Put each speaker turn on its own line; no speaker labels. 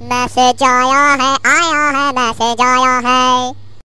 message aaya hai aaya hai message aaya hai